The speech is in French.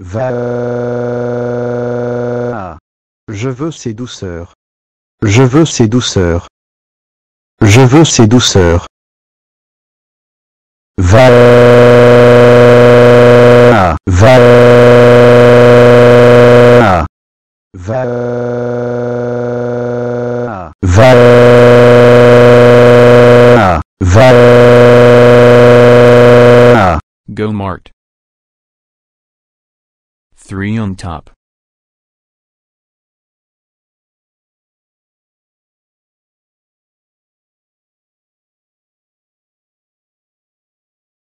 Va. Je veux ces douceurs. Je veux ces douceurs. Je veux ces douceurs. Va. Va. Va. Va. Va. Go Mart. 3 on top.